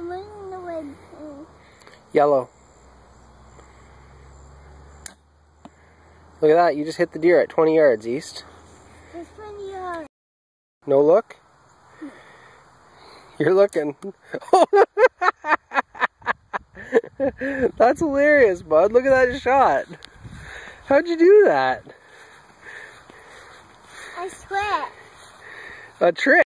looking the. Yellow. Look at that, you just hit the deer at 20 yards east. It's 20 yards. No look? You're looking. That's hilarious, bud. Look at that shot. How'd you do that? I swear. A trick.